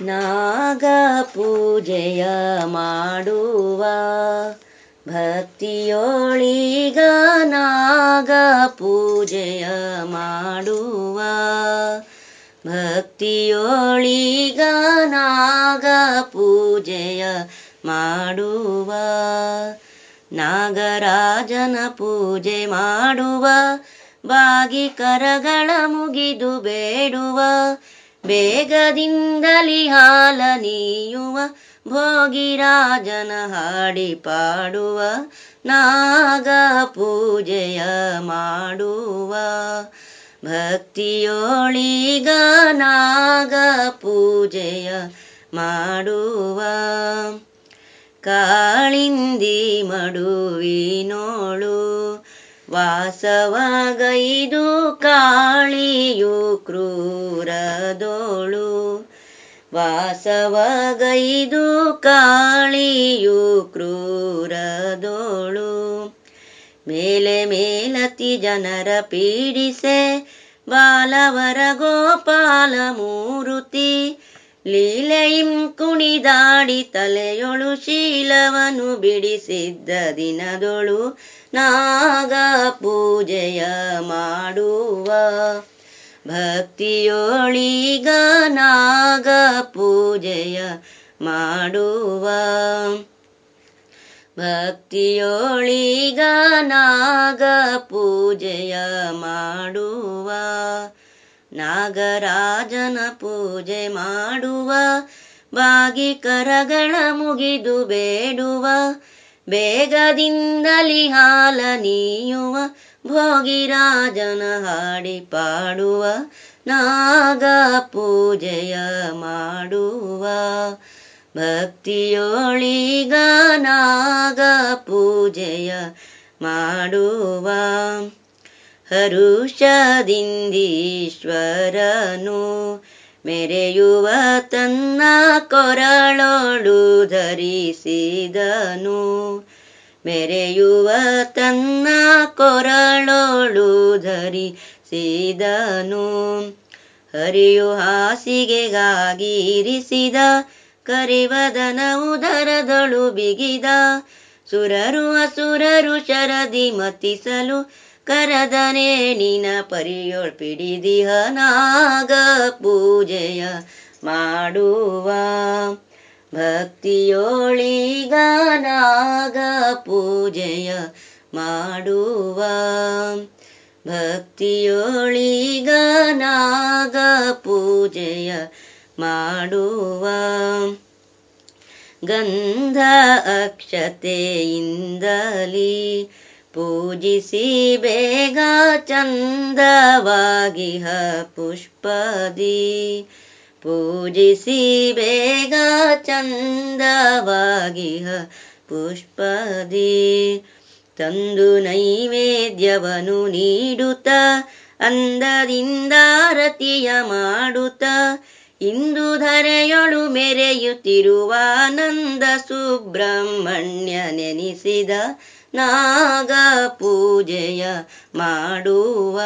ನಾಗ ಪೂಜೆಯ ಮಾಡುವ ಭಕ್ತಿಯೋಳಿಗ ನಾಗ ಪೂಜೆಯ ಮಾಡುವ ಭಕ್ತಿಯೋಳಿಗ ನಾಗ ಪೂಜೆಯ ಮಾಡುವ ನಾಗರಾಜನ ಪೂಜೆ ಮಾಡುವ ಬಾಗಿ ಕರಗಳ ಮುಗಿದು ಬೇಡುವ ಬೇಗದಿಂದಲಿ ಹಾಲ ನೀಯುವ ಭೋಗಿರಾಜನ ಹಾಡಿ ಪಾಡುವ ನಾಗ ಪೂಜೆಯ ಮಾಡುವ ಭಕ್ತಿಯೋಳಿಗ ನಾಗ ಪೂಜೆಯ ಮಾಡುವ ಕಾಳಿಂದಿ ಮಡುವಿನೋಳು ವಾಸವಗೈದು ಕಾಳಿಯು ಕ್ರೂರದೋಳು. ವಾಸವಾಗೈದು ಕಾಳಿಯು ಕ್ರೂರದೋಳು. ಮೇಲೆ ಮೇಲತಿ ಜನರ ಪೀಡಿಸೆ ಬಾಲವರ ಗೋಪಾಲ ಮೂರುತಿ. ಲೀಲೆಯಿಂ ಕುಣಿದಾಡಿ ತಲೆಯೊಳು ಶೀಲವನು ಬಿಡಿಸಿದ್ದ ದಿನದೊಳು ನಾಗ ಪೂಜೆಯ ಮಾಡುವ. ಭಕ್ತಿಯೊಳಿಗ ನಾಗ ಪೂಜೆಯ ಮಾಡುವ. ಭಕ್ತಿಯೊಳಿಗ ನಾಗ ಪೂಜೆಯ ಮಾಡುವ. ನಾಗರಾಜನ ಪೂಜೆ ಮಾಡುವ, ಬಾಗಿ ಕರಗಳ ಮುಗಿದು ಬೇಡುವ, ಬೇಗದಿಂದಲಿ ಹಾಲ ನೀಯುವ ಭೋಗಿರಾಜನ ಹಾಡಿ ಪಾಡುವ, ನಾಗ ಪೂಜೆಯ ಮಾಡುವ. ಭಕ್ತಿಯೋಳಿಗ ನಾಗ ಪೂಜೆಯ ಮಾಡುವ. ಹರುಷದಿಂದೀಶ್ವರನು ಮೆರೆಯುವ ತನ್ನ ಕೊರಳೋಳು ಧರಿಸಿದನು. ಮೆರೆಯುವ ತನ್ನ ಕೊರಳೋಳು ಧರಿಸಿದನು. ಹರಿಯು ಹಾಸಿಗೆಗಾಗಿ ಇರಿಸಿದ ಕರಿವದನ ಉದರದೊಳು ಬಿಗಿದ, ಸುರರು ಅಸುರರು ಶರದಿ ಮತಿಸಲು ಕರದನೆ ನಿನ ಪರಿಯೋಳ್ ಪಿಡಿದಿಹ ನಾಗ ಪೂಜೆಯ ಮಾಡುವ ಭಕ್ತಿಯೋಳಿಗ ನಾಗ ಪೂಜೆಯ ಮಾಡುವ ಭಕ್ತಿಯೋಳಿಗ ನಾಗ ಪೂಜೆಯ ಮಾಡುವ ಗಂಧ ಅಕ್ಷತೆಯಿಂದಲಿ ಪೂಜಿಸಿ ಬೇಗ ಚಂದವಾಗಿಹ ಪುಷ್ಪದಿ. ಪೂಜಿಸಿ ಬೇಗ ಚಂದವಾಗಿಹ ಪುಷ್ಪದಿ. ತಂದು ನೈವೇದ್ಯವನು ನೀಡುತ್ತ ಅಂದರಿಂದಾರತಿಯ ಮಾಡುತ್ತ, ಇಂದು ಧರೆಯೊಳು ಮೆರೆಯುತ್ತಿರುವ ನಂದ ಸುಬ್ರಹ್ಮಣ್ಯ ನೆನೆಸಿದ ನಾಗ ಪೂಜೆಯ ಮಾಡುವ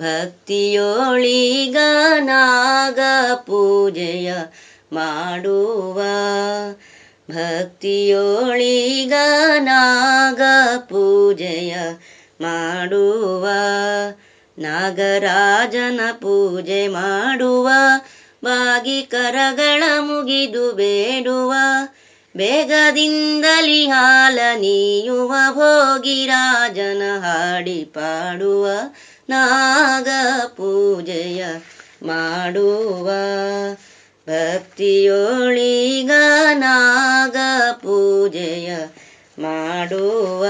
ಭಕ್ತಿಯೋಳಿಗ ನಾಗ ಪೂಜೆಯ ಮಾಡುವ ಭಕ್ತಿಯೋಳಿಗ ನಾಗ ಪೂಜೆಯ ಮಾಡುವ ನಾಗರಾಜನ ಪೂಜೆ ಮಾಡುವ, ಬಾಗಿ ಕರಗಳ ಮುಗಿದು ಬೇಡುವ ಬೇಗದಿಂದಲಿ ಹಾಲ ನೀಯುವ ಭೋಗಿರಾಜನ ಹಾಡಿ ಪಾಡುವ ನಾಗ ಪೂಜೆಯ ಮಾಡುವ ಭಕ್ತಿಯೊಳಿಗ ನಾಗ ಪೂಜೆಯ ಮಾಡುವ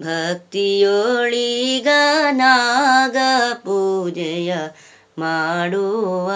ಭಕ್ತಿಯೊಳಿಗ ನಾಗ ಪೂಜೆಯ ಮಾಡುವ